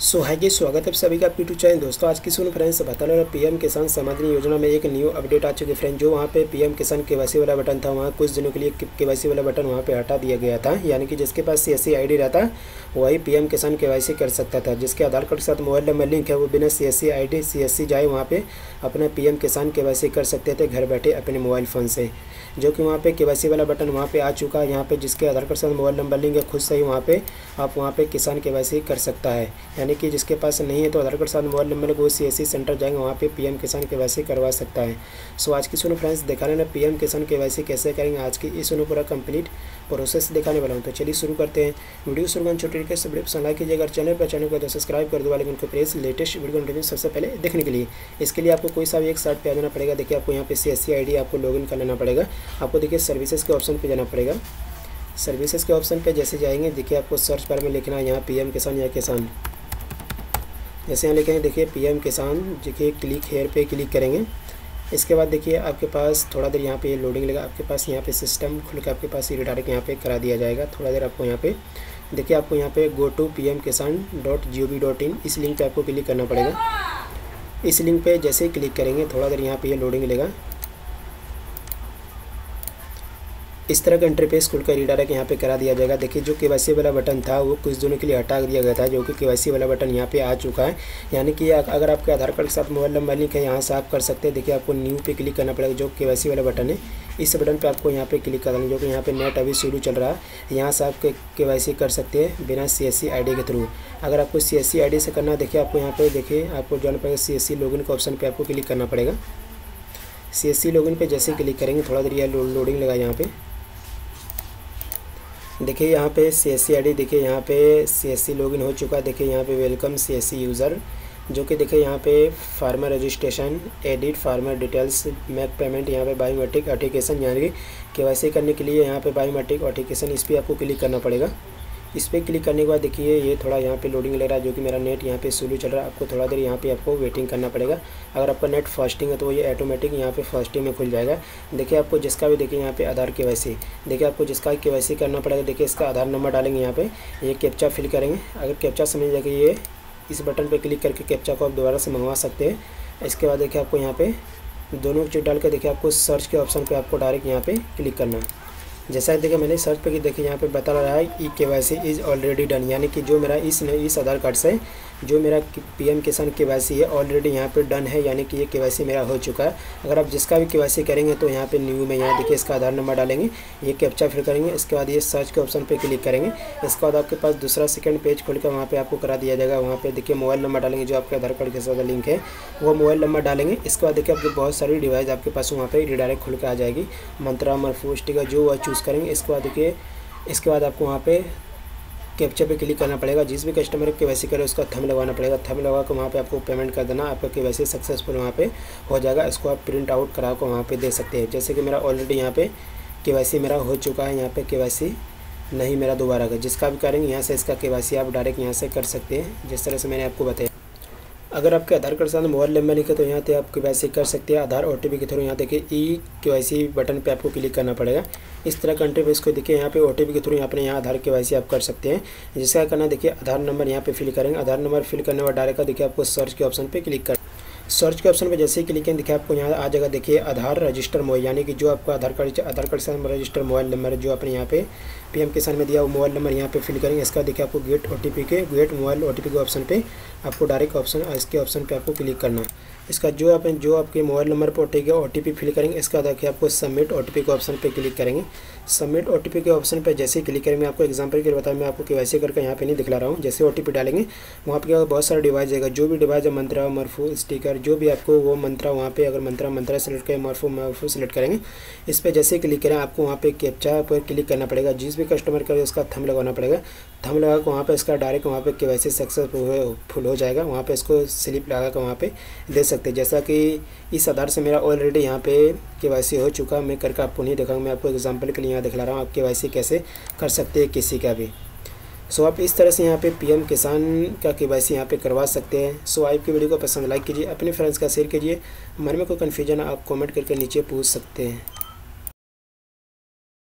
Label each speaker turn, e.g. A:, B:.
A: सो है जी, स्वागत है सभी का पी टू चैनल दोस्तों, आज की सुन फ्रेंड्स बता रहा पीएम किसान समाधि योजना में एक न्यू अपडेट आ चुकी फ्रेंड जो वहाँ पे पीएम किसान केवासी वाला बटन था, वहाँ कुछ दिनों के लिए केवासी वाला बटन वहाँ पे हटा दिया गया था। यानी कि जिसके पास सी एस रहता, वही पीएम किसान केवाईसी कर सकता था। जिसके आधार कार्ड के साथ मोबाइल नंबर लिंक है, वो बिना सी एस सी जाए वहाँ पर अपना पीएम किसान केवाईसी कर सकते थे, घर बैठे अपने मोबाइल फ़ोन से। जो कि वहाँ पे केवाईसी वाला बटन वहाँ पर आ चुका है। यहाँ पे जिसके आधार कार्ड के साथ मोबाइल नंबर लिंक है, खुद से ही वहाँ पर आप वहाँ पर किसान केवाईसी कर सकता है। यानी कि जिसके पास नहीं है तो आधार कार्ड साथ मोबाइल नंबर को सी एस सेंटर जाएँगे, वहाँ पे पीएम किसान केवाईसी करवा सकता है। सो आज की सुनो फ्रेंड्स, दिखाने ना पीएम किसान केवाईसी कैसे करेंगे, आज की इस पूरा कंप्लीट प्रोसेस दिखाने वाला हूँ। तो चलिए शुरू करते हैं। वीडियो शुरू करने छोटे तरीके से वीडियो पसंद लाइक अगर चैनल पर चैनल को तो सब्सक्राइब कर दो लेकिन उनको प्रेस लेटेस्ट वीडियो कंटिन्यू सबसे पहले देखने के लिए। इसके लिए आपको कोई सा भी एक साइट पर आ जाना पड़ेगा। देखिए, आपको यहाँ पे सी एस आपको लॉगिन कर लेना पड़ेगा। आपको देखिए सर्विसेज़ के ऑप्शन पर जाना पड़ेगा। सर्विसेज़ के ऑप्शन पे जैसे जाएँगे, देखिए आपको सर्च बार में लिखना है, यहाँ पीएम किसान या किसान। जैसे यहाँ लिखेंगे देखिए पीएम किसान, देखिए क्लिक हेयर पे क्लिक करेंगे। इसके बाद देखिए, आपके पास थोड़ा देर यहाँ पे लोडिंग लगा, आपके पास यहाँ पे सिस्टम खुल के आपके पास ये डायरेक्ट यहाँ पे करा दिया जाएगा। थोड़ा देर आपको यहाँ पे, देखिए, आपको यहाँ पे go to P M Kisan dot G O V dot in इस लिंक पे आपको क्लिक करना पड़ेगा। इस लिंक पे जैसे ही क्लिक करेंगे, थोड़ा देर यहाँ पे ये लोडिंग लेगा इस तरह का इंटरफेस खुल कर रीडायरेक्ट यहाँ पे करा दिया जाएगा। देखिए, जो के वाला बटन था, वो कुछ दिनों के लिए हटा दिया गया था, जो कि के वाला बटन यहाँ पे आ चुका है। यानी कि अगर आपके आधार कार्ड के साथ मोबाइल नंबर लिंक है, यहाँ से आप कर सकते हैं। देखिए, आपको न्यू पे क्लिक करना पड़ेगा, जो के वाला बटन है। इस बटन पे आपको यहाँ पे क्लिक करना जो कि यहाँ पे नेट अभी शुरू चल रहा है। यहाँ से आप के कर सकते हैं बिना सी एस के थ्रू अगर आपको सी एस से करना है, देखिए, आपको यहाँ पे, देखिए, आपको जाना पड़ेगा सी एस लॉगिन के ऑप्शन पर आपको क्लिक करना पड़ेगा। सी एस सी लॉगिन पर जैसे क्लिक करेंगे, थोड़ा देर यह लोडिंग लगा यहाँ पे। देखिए यहाँ पे सी एस सी देखिए यहाँ पे सी एस सी लॉगिन हो चुका है। देखिए यहाँ पे welcome C S C user जो कि देखिए यहाँ पे farmer registration edit farmer details make payment यहाँ पे बायोमेट्रिक ऑटिकेशन यानी कि के करने के लिए यहाँ पे बायोमेट्रिक ऑटिकेशन इस पर आपको क्लिक करना पड़ेगा। इस पर क्लिक करने के बाद देखिए, ये थोड़ा यहाँ पे लोडिंग ले रहा है, जो कि मेरा नेट यहाँ पे स्लो चल रहा है। आपको थोड़ा देर यहाँ पे आपको वेटिंग करना पड़ेगा। अगर आपका नेट फास्टिंग है तो ये ऑटोमेटिक यहाँ पे फास्टिंग में खुल जाएगा। देखिए, आपको जिसका भी देखिए यहाँ पे आधार के देखिए, आपको जिसका के करना पड़ेगा, देखिए, इसका आधार नंबर डालेंगे यहाँ पे। ये कैप्चा फिल करेंगे। अगर कैप्चा समझ जाएगा ये इस बटन पर क्लिक करके कैप्चा को आप दोबारा से मंगवा सकते हैं। इसके बाद देखिए, आपको यहाँ पे दोनों चीज़ डाल के देखिए, आपको सर्च के ऑप्शन पर आपको डायरेक्ट यहाँ पर क्लिक करना है। जैसा कि देखिए, मैंने सर्च पर देखिए, यहाँ पे बता रहा है E K Y C is already done यानी कि जो मेरा इस इस आधार कार्ड से जो मेरा पीएम किसान के वाई है ऑलरेडी यहाँ पे डन है, यानी कि ये के मेरा हो चुका है। अगर आप जिसका भी के करेंगे तो यहाँ पे न्यू में यहाँ देखिए इसका आधार नंबर डालेंगे, ये कैप्चा फिल करेंगे, इसके बाद ये सर्च के ऑप्शन पर क्लिक करेंगे। इसके बाद आपके पास दूसरा सेकेंड पेज खोल कर वहाँ पर आपको करा दिया जाएगा। वहाँ पर देखिए मोबाइल नंबर डालेंगे, जो आपके आधार कार्ड के साथ लिंक है, वो मोबाइल नंबर डालेंगे। इसके बाद देखिए आपके बहुत सारी डिवाइस आपके पास वहाँ पर रिडायरेक्ट खुल कर आ जाएगी। मंत्रा, मरफू, स्टिकर, जो वह चूज़ करेंगे, इसके बाद देखिए, इसके बाद आपको वहाँ पे कैप्चर पे क्लिक करना पड़ेगा। जिस भी कस्टमर के वैसे करे, उसका थम लगाना पड़ेगा। थम लगा के वहाँ पे आपको पेमेंट कर देना। आपका के वैसे सक्सेसफुल वहाँ पे हो जाएगा। इसको आप प्रिंट आउट करा कर वहाँ पे दे सकते हैं। जैसे कि मेरा ऑलरेडी यहाँ पे के मेरा हो चुका है। यहाँ पे के नहीं मेरा दोबारा का। जिसका भी करेंगे, यहाँ से इसका के आप डायरेक्ट यहाँ से कर सकते हैं। जिस तरह से मैंने आपको बताया। अगर आपके आधार कार्ड साथ मोबाइल नंबर लिखे तो यहाँ पे आप के कर सकते हैं, आधार ओ के थ्रू। यहाँ देखिए, ई के बटन पे आपको क्लिक करना पड़ेगा। इस तरह कंट्री पेज इसको देखिए, यहाँ पे ओ के थ्रू यहाँ पर यहाँ आधार के आप कर सकते हैं। जिसका करना देखिए, आधार नंबर यहाँ पे फिल करेंगे। आधार नंबर फिल करने वाला डायरेक्ट देखिए, आपको सर्च के ऑप्शन पर क्लिक कर सर्च के ऑप्शन पे जैसे ही क्लिक करें, देखिए आपको यहाँ आ जाएगा। देखिए, आधार रजिस्टर मोबाइल, यानी कि जो आपका आधार कार्ड आधार कार्ड से रजिस्टर मोबाइल नंबर जो आपने यहाँ पे पीएम किसान में दिया, वो मोबाइल नंबर यहाँ पे फिल करेंगे। इसका देखिए आपको गेट ओटीपी के, गेट मोबाइल ओटीपी के ऑप्शन पे आपको डायरेक्ट ऑप्शन, इसके ऑप्शन पर आपको क्लिक करना है। इसका जो आप जो आपके मोबाइल नंबर पर ओटीपी ओ टी फिल करेंगे, इसका देखिए आपको सबमिट ओ के ऑप्शन पर क्लिक करेंगे। सबमिट ओटीपी के ऑप्शन पर जैसे ही क्लिक करेंगे आपको एग्ज़ाम्पल के लिए बताया मैं आपको के वैसे करके यहाँ पे नहीं दिखला रहा हूँ। जैसे ओटीपी डालेंगे, वहाँ पर बहुत सारा डिवाइस जाएगा जो भी डिवाइस है, मंत्रा, मरफू स्टिकर जो भी आपको वो मंत्रा वहाँ पे, अगर मंत्रा मंत्रा सेलेक्ट करें, मरफू मरफू सेलेक्ट करेंगे। इस पर जैसे ही क्लिक करें, आपको वहाँ पर कैप्चा पर क्लिक करना पड़ेगा। जिस भी कस्टमर करे उसका थम लगाना पड़ेगा। थम लगा कर वहाँ पर इसका डायरेक्ट वहाँ पर के वैसे सक्सेसफुल हो जाएगा। वहाँ पर इसको स्लिप लगा कर वहाँ पे दे सकते हैं। जैसा कि इस आधार से मेरा ऑलरेडी यहाँ पे के हो चुका मैं करके आपको नहीं दिखाऊँगा, मैं आपको एग्जांपल के लिए यहाँ दिखला रहा हूँ। आप के कैसे कर सकते हैं किसी का भी। सो आप इस तरह से यहाँ पे पीएम किसान का के वाई सी यहाँ पर करवा सकते हैं। सो आप की वीडियो को पसंद लाइक कीजिए, अपने फ्रेंड्स का शेयर कीजिए। मन में कोई कन्फ्यूज़न आप कॉमेंट करके नीचे पूछ सकते हैं।